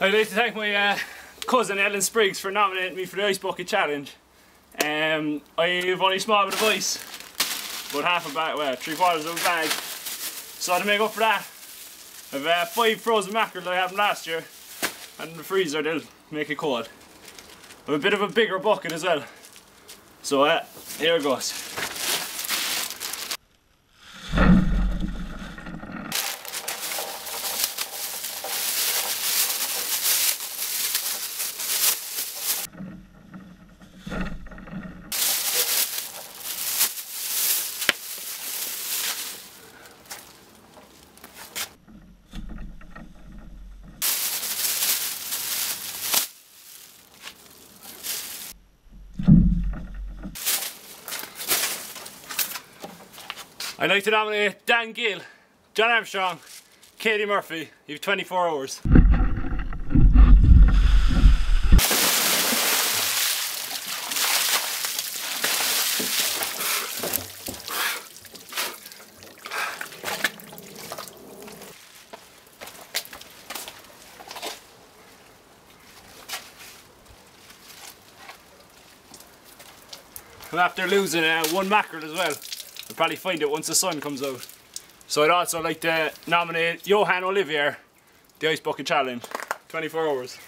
I'd like to thank my uh, cousin Ellen Spriggs for nominating me for the Ice Bucket Challenge. Um, I've only small bit of ice, but half a bag, well, three quarters of a bag. So to make up for that, I've uh, five frozen mackerel I had last year, and in the freezer they'll make it cold. I've a bit of a bigger bucket as well. So uh, here goes. I'd like to nominate Dan Gill, John Armstrong, Katie Murphy. You have 24 hours. And after losing uh, one mackerel as well. We'll probably find it once the sun comes out. So I'd also like to nominate Johanne Olivie, the Ice Bucket Challenge. 24 hours.